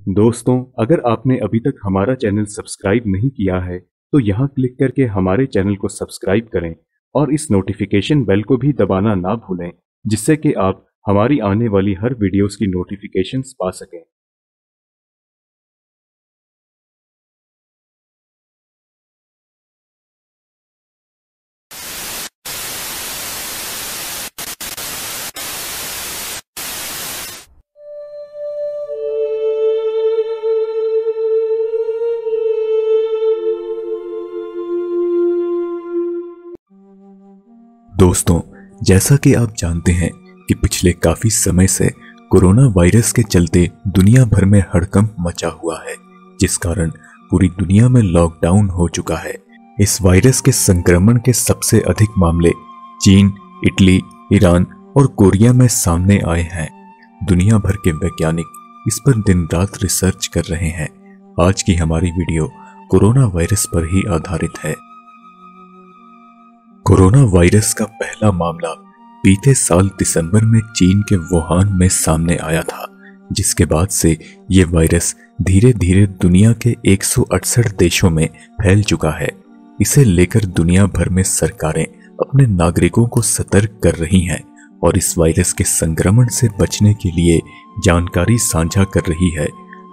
दोस्तों, अगर आपने अभी तक हमारा चैनल सब्सक्राइब नहीं किया है तो यहाँ क्लिक करके हमारे चैनल को सब्सक्राइब करें और इस नोटिफिकेशन बेल को भी दबाना ना भूलें, जिससे कि आप हमारी आने वाली हर वीडियोस की नोटिफिकेशंस पा सकें। दोस्तों, जैसा कि आप जानते हैं कि पिछले काफ़ी समय से कोरोना वायरस के चलते दुनिया भर में हड़कंप मचा हुआ है, जिस कारण पूरी दुनिया में लॉकडाउन हो चुका है। इस वायरस के संक्रमण के सबसे अधिक मामले चीन, इटली, ईरान और कोरिया में सामने आए हैं। दुनिया भर के वैज्ञानिक इस पर दिन रात रिसर्च कर रहे हैं। आज की हमारी वीडियो कोरोना वायरस पर ही आधारित है। कोरोना वायरस का पहला मामला बीते साल दिसंबर में चीन के वुहान में सामने आया था, जिसके बाद से ये वायरस धीरे धीरे दुनिया के 168 देशों में फैल चुका है। इसे लेकर दुनिया भर में सरकारें अपने नागरिकों को सतर्क कर रही हैं और इस वायरस के संक्रमण से बचने के लिए जानकारी साझा कर रही है।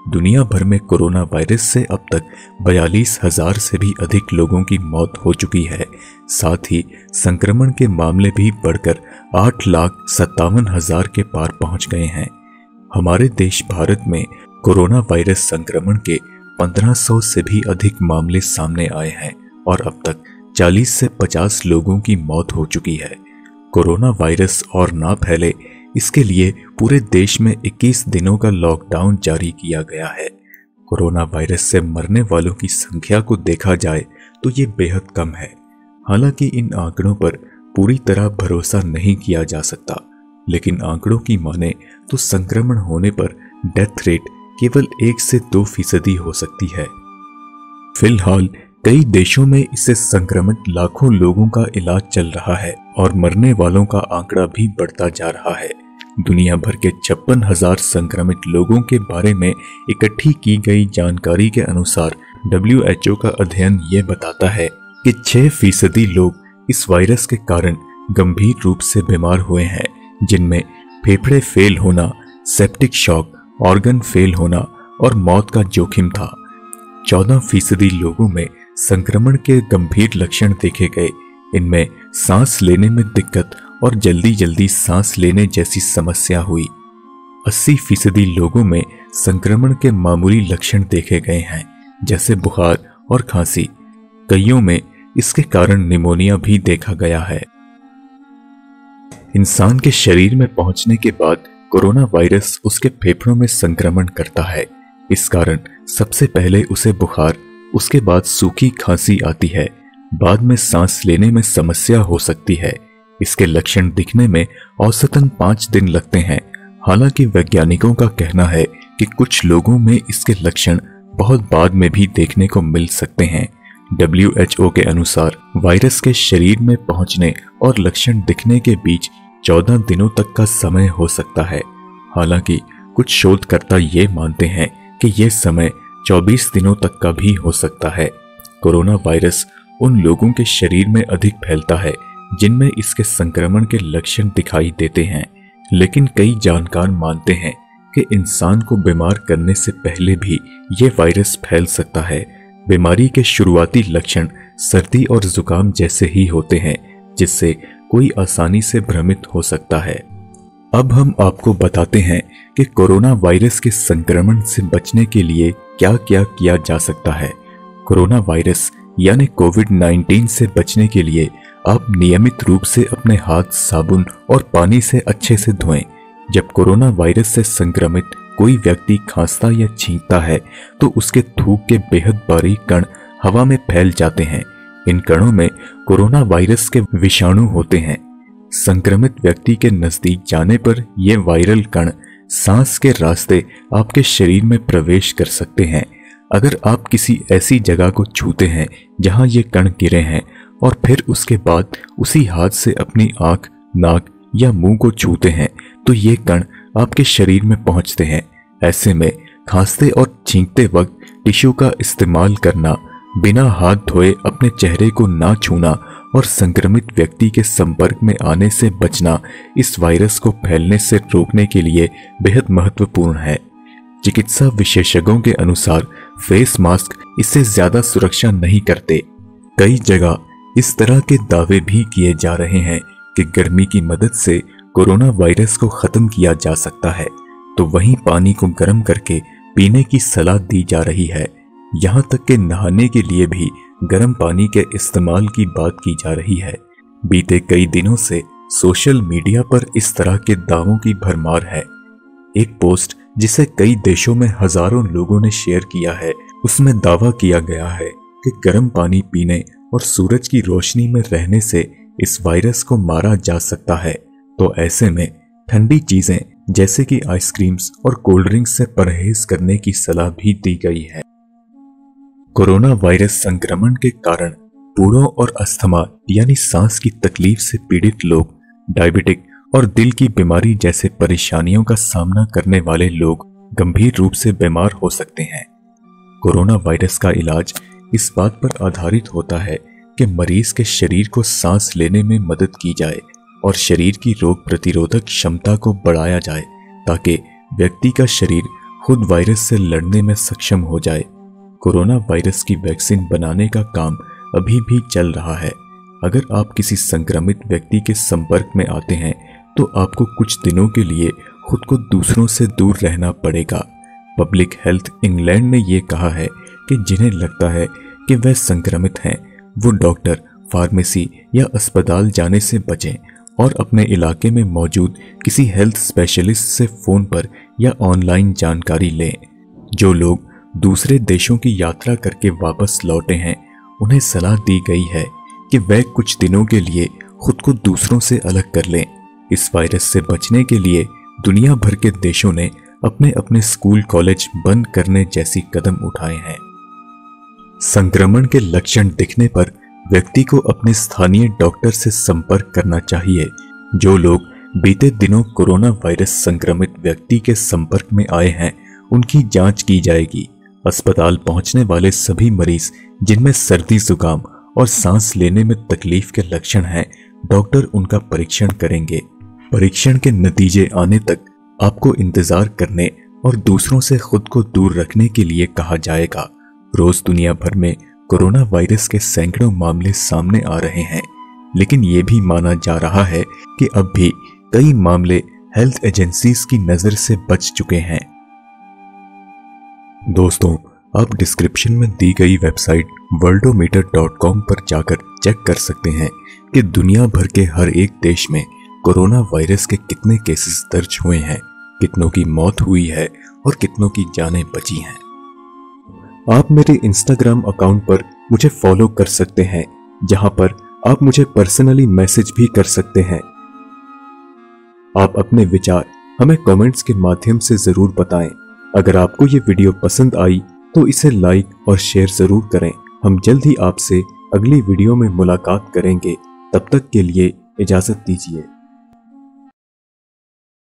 दुनिया भर में कोरोना वायरस से अब तक बयालीस हज़ार से भी अधिक लोगों की मौत हो चुकी है। साथ ही संक्रमण के मामले भी बढ़कर आठ लाख सत्तावन हज़ार के पार पहुँच गए हैं। हमारे देश भारत में कोरोना वायरस संक्रमण के 1500 से भी अधिक मामले सामने आए हैं और अब तक 40 से 50 लोगों की मौत हो चुकी है। कोरोना वायरस और ना फैले इसके लिए पूरे देश में 21 दिनों का लॉकडाउन जारी किया गया है। कोरोना वायरस से मरने वालों की संख्या को देखा जाए तो ये बेहद कम है। हालाँकि इन आंकड़ों पर पूरी तरह भरोसा नहीं किया जा सकता, लेकिन आंकड़ों की माने तो संक्रमण होने पर डेथ रेट केवल एक से दो फ़ीसदी हो सकती है। फ़िलहाल, कई देशों में इससे संक्रमित लाखों लोगों का इलाज चल रहा है और मरने वालों का आंकड़ा भी बढ़ता जा रहा है। दुनिया भर के छप्पन हज़ार संक्रमित लोगों के बारे में इकट्ठी की गई जानकारी के अनुसार डब्ल्यूएचओ का अध्ययन ये बताता है कि 6 फ़ीसदी लोग इस वायरस के कारण गंभीर रूप से बीमार हुए हैं, जिनमें फेफड़े फेल होना सेप्टिक शॉक ऑर्गन फेल होना और मौत का जोखिम था। 14 फ़ीसदी लोगों में संक्रमण के गंभीर लक्षण देखे गए। इनमें सांस लेने में दिक्कत और जल्दी जल्दी सांस लेने जैसी समस्या हुई। 80 फ़ीसदी लोगों में संक्रमण के मामूली लक्षण देखे गए हैं, जैसे बुखार और खांसी। कईयों में इसके कारण निमोनिया भी देखा गया है। इंसान के शरीर में पहुँचने के बाद कोरोना वायरस उसके फेफड़ों में संक्रमण करता है। इस कारण सबसे पहले उसे बुखार, उसके बाद सूखी खांसी आती है। बाद में सांस लेने में समस्या हो सकती है। इसके लक्षण दिखने में औसतन पाँच दिन लगते हैं। हालाँकि वैज्ञानिकों का कहना है कि कुछ लोगों में इसके लक्षण बहुत बाद में भी देखने को मिल सकते हैं। डब्ल्यूएचओ के अनुसार वायरस के शरीर में पहुँचने और लक्षण दिखने के बीच 14 दिनों तक का समय हो सकता है। हालाँकि कुछ शोधकर्ता ये मानते हैं कि यह समय 24 दिनों तक का भी हो सकता है। कोरोना वायरस उन लोगों के शरीर में अधिक फैलता है जिनमें इसके संक्रमण के लक्षण दिखाई देते हैं, लेकिन कई जानकार मानते हैं कि इंसान को बीमार करने से पहले भी ये वायरस फैल सकता है। बीमारी के शुरुआती लक्षण सर्दी और जुकाम जैसे ही होते हैं, जिससे कोई आसानी से भ्रमित हो सकता है। अब हम आपको बताते हैं कि कोरोना वायरस के संक्रमण से बचने के लिए क्या क्या किया जा सकता है। कोरोना वायरस, यानी कोविड 19 से बचने के लिए आप नियमित रूप से अपने हाथ साबुन और पानी से अच्छे से धोएँ। जब कोरोना वायरस से संक्रमित कोई व्यक्ति खांसता या छींकता है तो उसके थूक के बेहद बारीक कण हवा में फैल जाते हैं। इन कणों में कोरोना वायरस के विषाणु होते हैं। संक्रमित व्यक्ति के नज़दीक जाने पर ये वायरल कण सांस के रास्ते आपके शरीर में प्रवेश कर सकते हैं। अगर आप किसी ऐसी जगह को छूते हैं, जहाँ ये कण गिरे हैं और फिर उसके बाद उसी हाथ से अपनी आँख, नाक या मुँह को छूते हैं। तो ये कण आपके शरीर में पहुँचते हैं। ऐसे में खांसते और छींकते वक्त टिश्यू का इस्तेमाल करना, बिना हाथ धोए अपने चेहरे को ना छूना और संक्रमित व्यक्ति के संपर्क में आने से बचना इस वायरस को फैलने से रोकने के लिए बेहद महत्वपूर्ण है। चिकित्सा विशेषज्ञों के अनुसार फेस मास्क इससे ज़्यादा सुरक्षा नहीं करते। कई जगह इस तरह के दावे भी किए जा रहे हैं कि गर्मी की मदद से कोरोना वायरस को खत्म किया जा सकता है। तो वहीं पानी को गर्म करके पीने की सलाह दी जा रही है। यहाँ तक कि नहाने के लिए भी गर्म पानी के इस्तेमाल की बात की जा रही है। बीते कई दिनों से सोशल मीडिया पर इस तरह के दावों की भरमार है। एक पोस्ट जिसे कई देशों में हज़ारों लोगों ने शेयर किया है, उसमें दावा किया गया है कि गर्म पानी पीने और सूरज की रोशनी में रहने से इस वायरस को मारा जा सकता है। तो ऐसे में ठंडी चीज़ें, जैसे कि आइसक्रीम्स और कोल्ड ड्रिंक्स से परहेज करने की सलाह भी दी गई है। कोरोना वायरस संक्रमण के कारण पूड़ों और अस्थमा, यानी सांस की तकलीफ़ से पीड़ित लोग, डायबिटिक और दिल की बीमारी जैसे परेशानियों का सामना करने वाले लोग गंभीर रूप से बीमार हो सकते हैं। कोरोना वायरस का इलाज इस बात पर आधारित होता है कि मरीज़ के शरीर को सांस लेने में मदद की जाए और शरीर की रोग प्रतिरोधक क्षमता को बढ़ाया जाए, ताकि व्यक्ति का शरीर खुद वायरस से लड़ने में सक्षम हो जाए। कोरोना वायरस की वैक्सीन बनाने का काम अभी भी चल रहा है। अगर आप किसी संक्रमित व्यक्ति के संपर्क में आते हैं तो आपको कुछ दिनों के लिए खुद को दूसरों से दूर रहना पड़ेगा। पब्लिक हेल्थ इंग्लैंड ने यह कहा है कि जिन्हें लगता है कि वह संक्रमित हैं, वो डॉक्टर, फार्मेसी या अस्पताल जाने से बचें और अपने इलाके में मौजूद किसी हेल्थ स्पेशलिस्ट से फ़ोन पर या ऑनलाइन जानकारी लें। जो लोग दूसरे देशों की यात्रा करके वापस लौटे हैं, उन्हें सलाह दी गई है कि वह कुछ दिनों के लिए खुद को दूसरों से अलग कर लें। इस वायरस से बचने के लिए दुनिया भर के देशों ने अपने अपने स्कूल, कॉलेज बंद करने जैसी कदम उठाए हैं। संक्रमण के लक्षण दिखने पर व्यक्ति को अपने स्थानीय डॉक्टर से संपर्क करना चाहिए। जो लोग बीते दिनों कोरोना वायरस संक्रमित व्यक्ति के संपर्क में आए हैं, उनकी जाँच की जाएगी। अस्पताल पहुँचने वाले सभी मरीज़, जिनमें सर्दी जुकाम और सांस लेने में तकलीफ़ के लक्षण हैं, डॉक्टर उनका परीक्षण करेंगे। परीक्षण के नतीजे आने तक आपको इंतज़ार करने और दूसरों से खुद को दूर रखने के लिए कहा जाएगा। रोज दुनिया भर में कोरोना वायरस के सैकड़ों मामले सामने आ रहे हैं। लेकिन ये भी माना जा रहा है कि अब भी कई मामले हेल्थ एजेंसीज की नज़र से बच चुके हैं। दोस्तों, आप डिस्क्रिप्शन में दी गई वेबसाइट वर्ल्डोमीटर डॉट कॉम पर जाकर चेक कर सकते हैं कि दुनिया भर के हर एक देश में कोरोना वायरस के कितने केसेस दर्ज हुए हैं, कितनों की मौत हुई है और कितनों की जानें बची हैं। आप मेरे इंस्टाग्राम अकाउंट पर मुझे फॉलो कर सकते हैं, जहाँ पर आप मुझे पर्सनली मैसेज भी कर सकते हैं। आप अपने विचार हमें कमेंट्स के माध्यम से ज़रूर बताएँ। अगर आपको ये वीडियो पसंद आई तो इसे लाइक और शेयर ज़रूर करें। हम जल्द ही आपसे अगली वीडियो में मुलाकात करेंगे। तब तक के लिए इजाज़त दीजिए।